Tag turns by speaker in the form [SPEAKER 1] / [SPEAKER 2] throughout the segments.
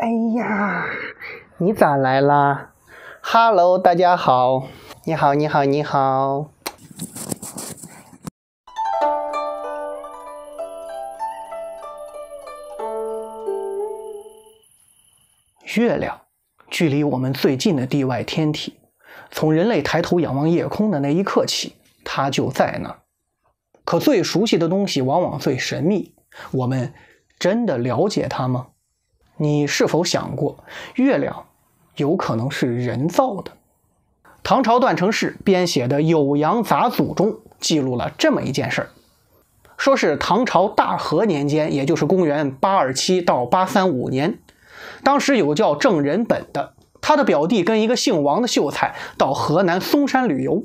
[SPEAKER 1] 哎呀，你咋来啦？Hello，大家好，你好，你好，你好。月亮，距离我们最近的地外天体，从人类抬头仰望夜空的那一刻起，它就在那。可最熟悉的东西往往最神秘，我们真的了解它吗？你是否想过，月亮有可能是人造的？唐朝段成式编写的《酉阳杂俎》中记录了这么一件事儿，说是唐朝大和年间，也就是公元八二七到八三五年。当时有个叫郑仁本的，他的表弟跟一个姓王的秀才到河南嵩山旅游。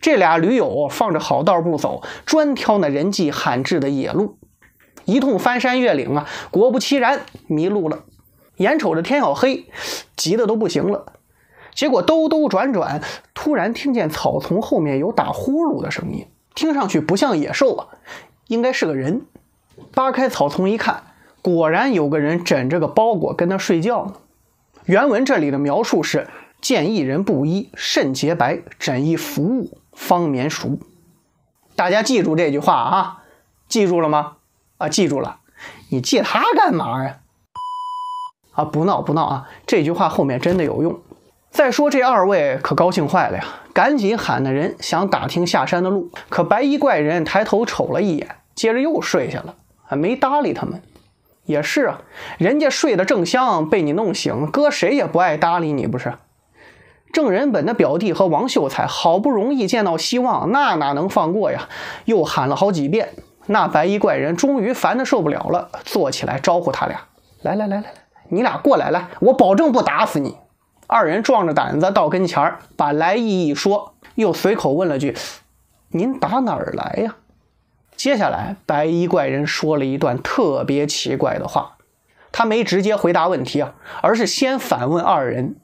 [SPEAKER 1] 这俩驴友放着好道不走，专挑那人迹罕至的野路，一通翻山越岭啊，果不其然迷路了。眼瞅着天要黑，急得都不行了。结果兜兜转转，突然听见草丛后面有打呼噜的声音，听上去不像野兽啊，应该是个人。扒开草丛一看。果然有个人枕着个包裹跟他睡觉呢。原文这里的描述是：见一人布衣甚洁白，枕一服物方眠熟。大家记住这句话啊，记住了吗？啊，记住了。你记他干嘛呀？啊不闹不闹啊！这句话后面真的有用。再说这二位可高兴坏了呀，赶紧喊的人想打听下山的路。可白衣怪人抬头瞅了一眼，接着又睡下了，还没搭理他们。也是啊，人家睡得正香，被你弄醒，搁谁也不爱搭理你，不是？郑仁本的表弟和王秀才好不容易见到希望，那哪能放过呀？又喊了好几遍，那白衣怪人终于烦得受不了了，坐起来招呼他俩：“来来来来来，你俩过来，来，我保证不打死你。”二人壮着胆子到跟前儿，把来意一说，又随口问了句：“您打哪儿来呀？”接下来，白衣怪人说了一段特别奇怪的话。他没直接回答问题啊，而是先反问二人：“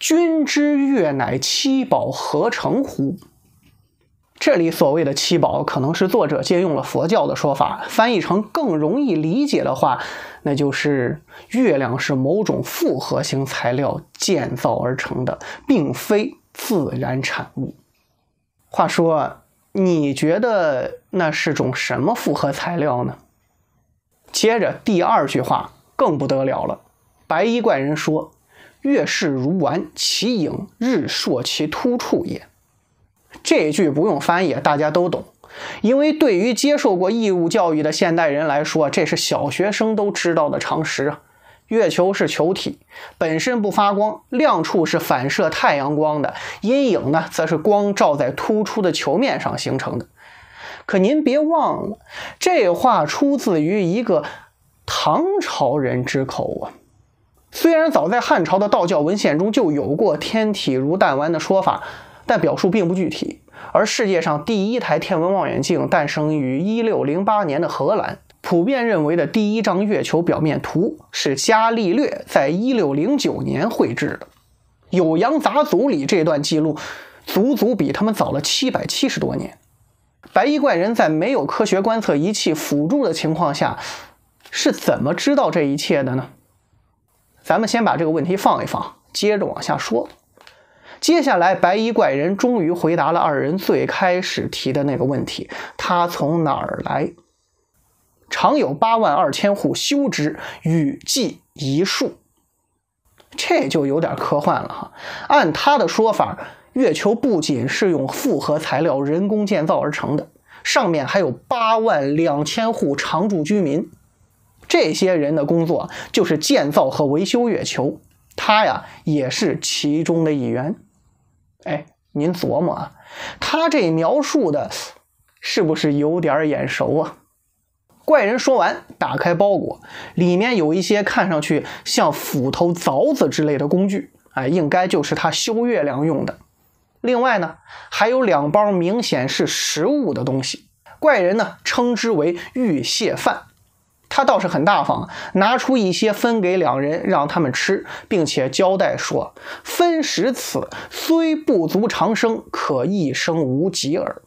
[SPEAKER 1] 君之月乃七宝合成乎？”这里所谓的七宝，可能是作者借用了佛教的说法，翻译成更容易理解的话，那就是月亮是某种复合型材料建造而成的，并非自然产物。话说。你觉得那是种什么复合材料呢？接着第二句话更不得了了，白衣怪人说：“月势如丸，其影日烁其突处也。”这句不用翻译，大家都懂，因为对于接受过义务教育的现代人来说，这是小学生都知道的常识啊。月球是球体，本身不发光，亮处是反射太阳光的，阴影呢，则是光照在突出的球面上形成的。可您别忘了，这话出自于一个唐朝人之口啊。虽然早在汉朝的道教文献中就有过“天体如弹丸”的说法，但表述并不具体。而世界上第一台天文望远镜诞生于1608年的荷兰。普遍认为的第一张月球表面图是伽利略在一六零九年绘制的，《酉阳杂俎》里这段记录足足比他们早了七百七十多年。白衣怪人在没有科学观测仪器辅助的情况下，是怎么知道这一切的呢？咱们先把这个问题放一放，接着往下说。接下来，白衣怪人终于回答了二人最开始提的那个问题：他从哪儿来？常有八万二千户修之，雨季一数。这就有点科幻了哈。按他的说法，月球不仅是用复合材料人工建造而成的，上面还有八万两千户常住居民。这些人的工作就是建造和维修月球，他呀也是其中的一员。哎，您琢磨啊，他这描述的，是不是有点眼熟啊？怪人说完，打开包裹，里面有一些看上去像斧头、凿子之类的工具，哎，应该就是他修月亮用的。另外呢，还有两包明显是食物的东西。怪人呢称之为玉蟹饭，他倒是很大方，拿出一些分给两人让他们吃，并且交代说：“分食此，虽不足长生，可一生无疾耳。”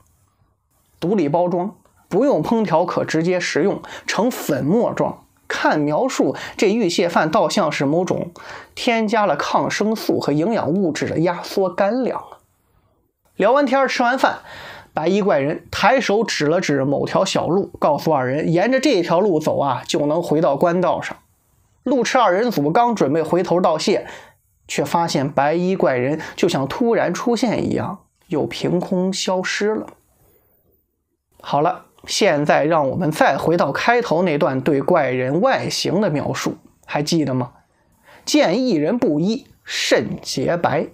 [SPEAKER 1] 独立包装。不用烹调，可直接食用，呈粉末状，看描述，这玉蟹饭倒像是某种添加了抗生素和营养物质的压缩干粮聊完天，吃完饭，白衣怪人抬手指了指某条小路，告诉二人，沿着这条路走啊，就能回到官道上。路痴二人组刚准备回头道谢，却发现白衣怪人就像突然出现一样，又凭空消失了。好了。现在让我们再回到开头那段对怪人外形的描述，还记得吗？见一人不衣，甚洁白，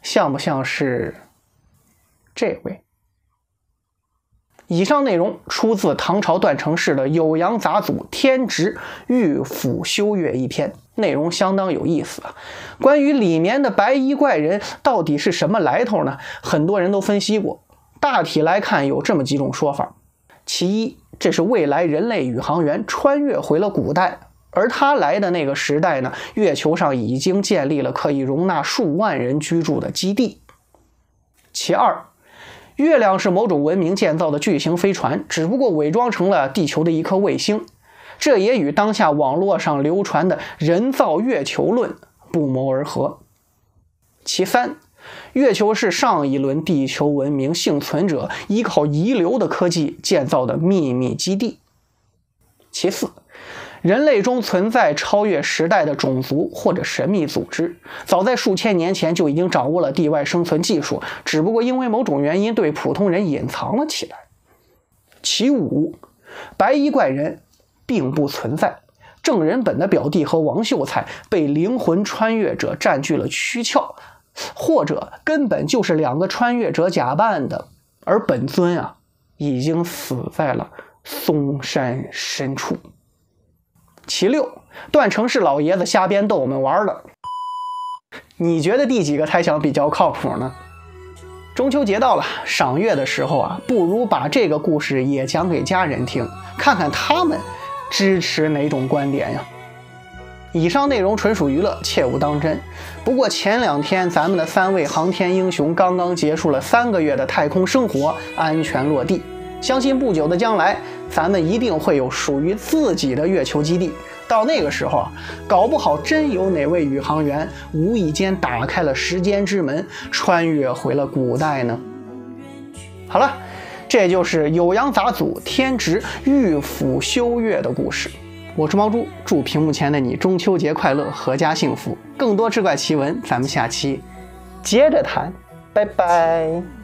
[SPEAKER 1] 像不像是这位？以上内容出自唐朝段成式的《酉阳杂俎天职御府修月》一篇，内容相当有意思啊。关于里面的白衣怪人到底是什么来头呢？很多人都分析过，大体来看有这么几种说法。其一，这是未来人类宇航员穿越回了古代，而他来的那个时代呢，月球上已经建立了可以容纳数万人居住的基地。其二，月亮是某种文明建造的巨型飞船，只不过伪装成了地球的一颗卫星，这也与当下网络上流传的人造月球论不谋而合。其三。月球是上一轮地球文明幸存者依靠遗留的科技建造的秘密基地。其次，人类中存在超越时代的种族或者神秘组织，早在数千年前就已经掌握了地外生存技术，只不过因为某种原因对普通人隐藏了起来。其五，白衣怪人并不存在，郑仁本的表弟和王秀才被灵魂穿越者占据了躯壳。或者根本就是两个穿越者假扮的，而本尊啊，已经死在了嵩山深处。其六，段成是老爷子瞎编逗我们玩的。你觉得第几个猜想比较靠谱呢？中秋节到了，赏月的时候啊，不如把这个故事也讲给家人听，看看他们支持哪种观点呀？以上内容纯属娱乐，切勿当真。不过前两天咱们的三位航天英雄刚刚结束了三个月的太空生活，安全落地。相信不久的将来，咱们一定会有属于自己的月球基地。到那个时候啊，搞不好真有哪位宇航员无意间打开了时间之门，穿越回了古代呢？好了，这就是酉阳杂祖天职御府修月的故事。我是猫猪，祝屏幕前的你中秋节快乐，阖家幸福。更多志怪奇闻，咱们下期接着谈，拜拜。